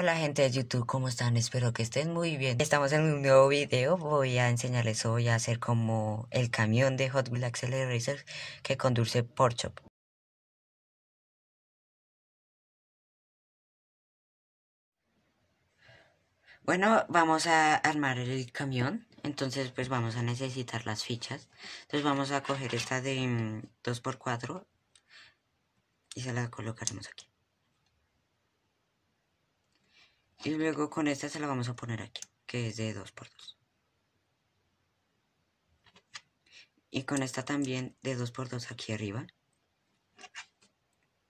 Hola gente de YouTube, ¿cómo están? Espero que estén muy bien. Estamos en un nuevo video, voy a enseñarles hoy a hacer como el camión de Hot Wheels Accelerator que conduce Porsche. Bueno, vamos a armar el camión, entonces pues vamos a necesitar las fichas. Entonces vamos a coger esta de 2x4 mm, y se la colocaremos aquí. Y luego con esta se la vamos a poner aquí, que es de 2x2. Y con esta también de 2x2 aquí arriba.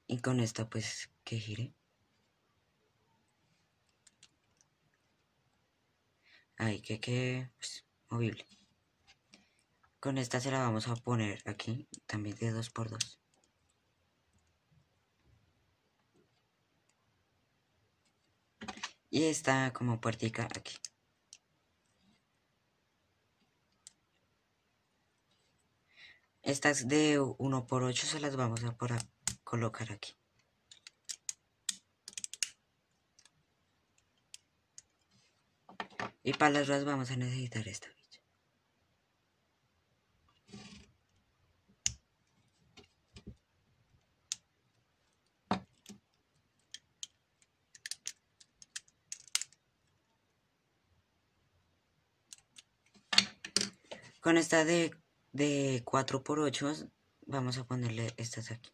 Y con esta pues que gire. Ahí que quede pues, movible. Con esta se la vamos a poner aquí, también de 2x2. Y está como puertica aquí. Estas de 1 por 8 se las vamos a, por colocar aquí. Y para las ruedas vamos a necesitar esta. Con esta de, de 4x8 vamos a ponerle estas aquí.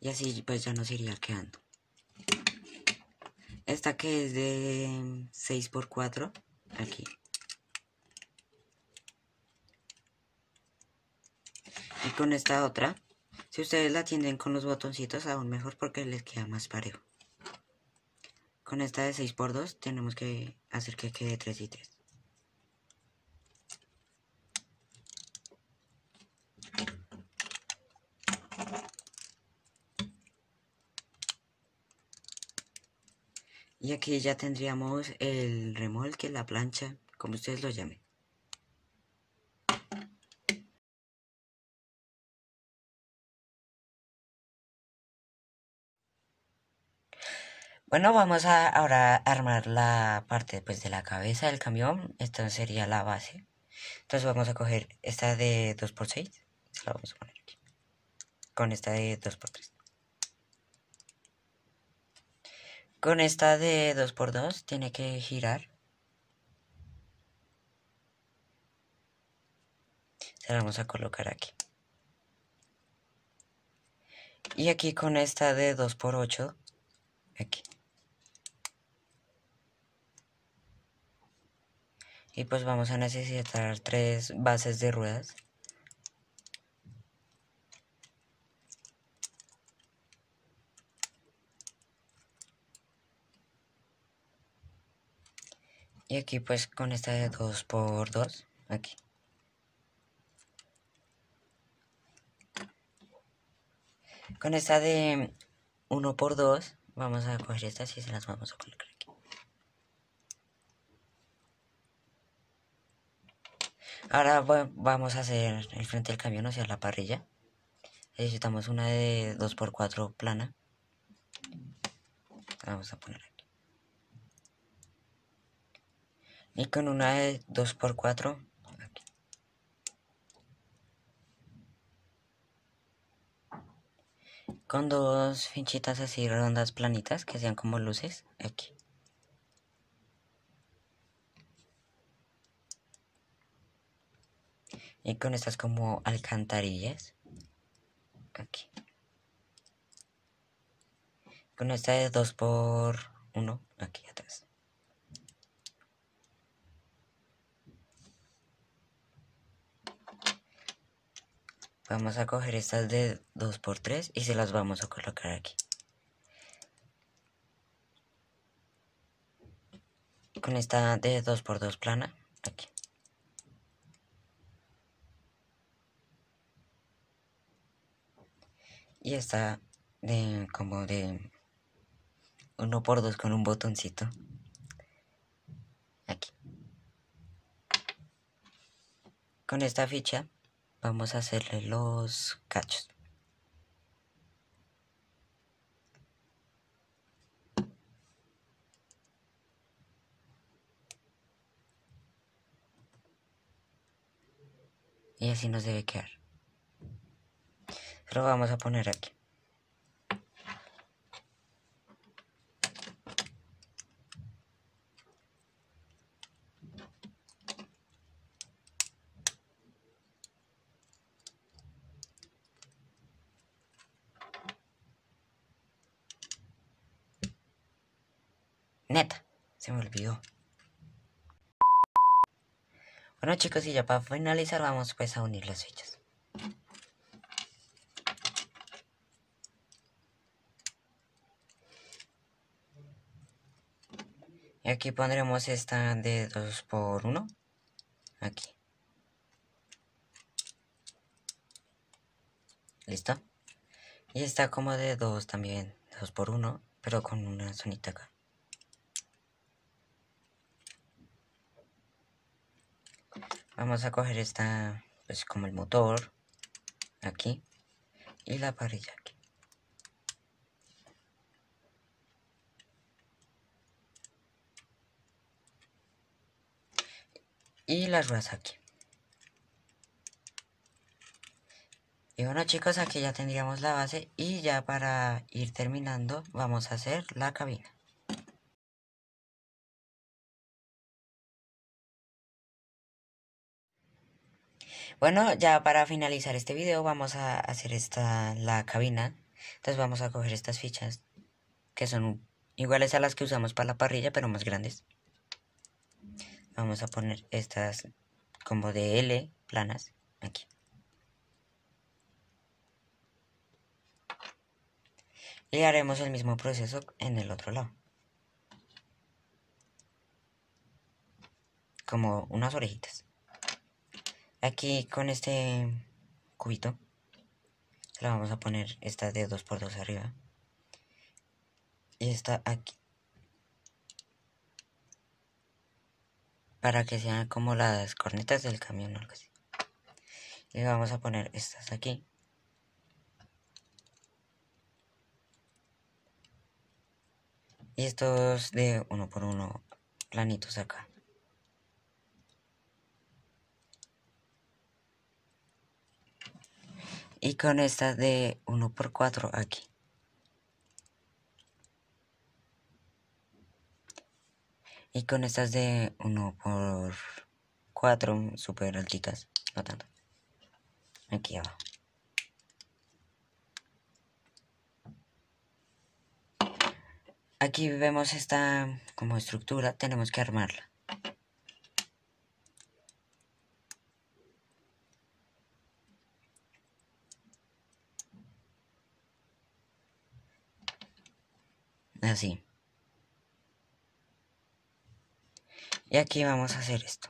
Y así pues ya nos iría quedando. Esta que es de 6x4, aquí. Y con esta otra, si ustedes la tienden con los botoncitos, aún mejor porque les queda más parejo. Con esta de 6x2 tenemos que hacer que quede 3 y 3. Y aquí ya tendríamos el remolque, la plancha, como ustedes lo llamen. Bueno, vamos a ahora armar la parte pues, de la cabeza del camión. Esta sería la base. Entonces vamos a coger esta de 2x6. Se la vamos a poner aquí. Con esta de 2x3. Con esta de 2x2 tiene que girar. Se la vamos a colocar aquí. Y aquí con esta de 2x8, aquí. Y pues vamos a necesitar tres bases de ruedas. Aquí pues con esta de 2x2, aquí. Con esta de 1x2, vamos a coger estas y se las vamos a colocar aquí. Ahora vamos a hacer el frente del camión hacia la parrilla. Necesitamos una de 2x4 plana. La vamos a poner aquí. Y con una de 2x4 aquí. con dos finchitas así redondas planitas que sean como luces aquí. Y con estas como alcantarillas aquí. Con esta de 2x1 aquí atrás Vamos a coger estas de 2x3 y se las vamos a colocar aquí. Con esta de 2x2 plana, aquí. Y esta de como de uno por dos con un botoncito. Aquí. Con esta ficha vamos a hacerle los cachos. Y así nos debe quedar. Lo vamos a poner aquí. Neta, se me olvidó. Bueno chicos, y ya para finalizar vamos pues a unir las fichas. Y aquí pondremos esta de 2 por 1 Aquí. ¿Listo? Y está como de 2 también, 2 por 1 pero con una zonita acá. Vamos a coger esta, pues como el motor, aquí, y la parrilla aquí. Y las ruedas aquí. Y bueno chicos, aquí ya tendríamos la base y ya para ir terminando vamos a hacer la cabina. Bueno, ya para finalizar este video vamos a hacer esta la cabina. Entonces vamos a coger estas fichas que son iguales a las que usamos para la parrilla, pero más grandes. Vamos a poner estas como de L planas aquí. Y haremos el mismo proceso en el otro lado. Como unas orejitas. Aquí con este cubito le vamos a poner esta de 2x2 arriba. Y esta aquí. Para que sean como las cornetas del camión o algo así. Y vamos a poner estas aquí. Y estos de uno por uno planitos acá. Y con esta de 1x4 aquí. Y con estas de 1x4 super altitas, no tanto. Aquí abajo. Aquí vemos esta como estructura, tenemos que armarla. Así. Y aquí vamos a hacer esto.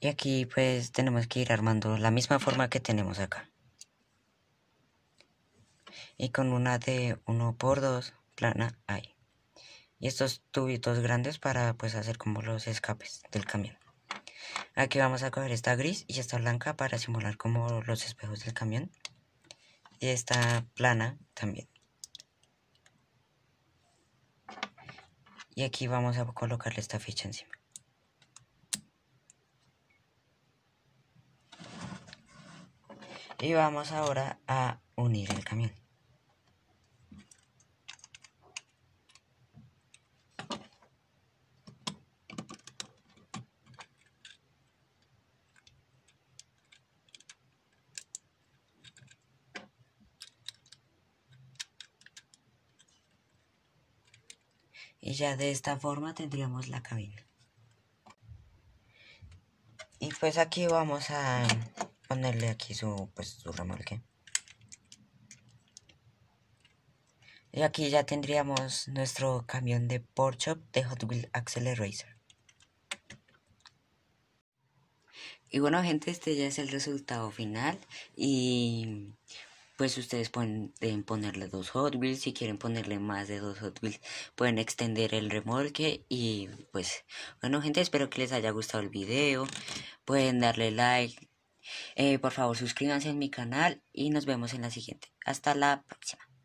Y aquí pues tenemos que ir armando la misma forma que tenemos acá. Y con una de 1 por 2 plana ahí y estos tubitos grandes para pues hacer como los escapes del camión. Aquí vamos a coger esta gris y esta blanca para simular como los espejos del camión. Y esta plana también. Y aquí vamos a colocarle esta ficha encima. Y vamos ahora a unir el camión. Y ya de esta forma tendríamos la cabina. Y pues aquí vamos a ponerle aquí su pues su remolque. Y aquí ya tendríamos nuestro camión de Porsche de Hot Wheels Accelerator. Y bueno gente, este ya es el resultado final. Y pues ustedes pueden ponerle dos Hot Wheels, si quieren ponerle más de dos Hot Wheels pueden extender el remolque y pues bueno gente, espero que les haya gustado el video, pueden darle like, eh, por favor suscríbanse a mi canal y nos vemos en la siguiente. Hasta la próxima.